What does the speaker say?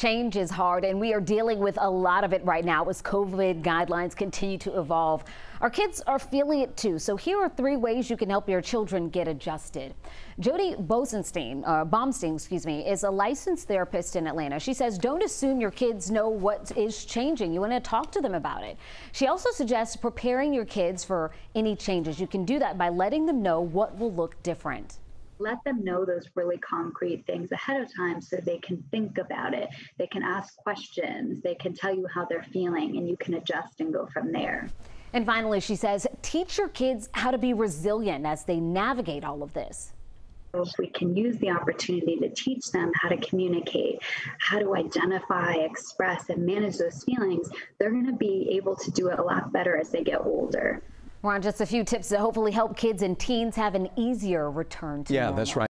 Change is hard, and we are dealing with a lot of it right now as COVID guidelines continue to evolve. Our kids are feeling it too, so here are three ways you can help your children get adjusted. Jody Bosenstein, uh, Baumstein, excuse me, is a licensed therapist in Atlanta. She says don't assume your kids know what is changing. You want to talk to them about it. She also suggests preparing your kids for any changes. You can do that by letting them know what will look different let them know those really concrete things ahead of time so they can think about it. They can ask questions, they can tell you how they're feeling, and you can adjust and go from there. And finally, she says, teach your kids how to be resilient as they navigate all of this. If we can use the opportunity to teach them how to communicate, how to identify, express, and manage those feelings, they're going to be able to do it a lot better as they get older. We're on just a few tips to hopefully help kids and teens have an easier return to Yeah, normal. that's right.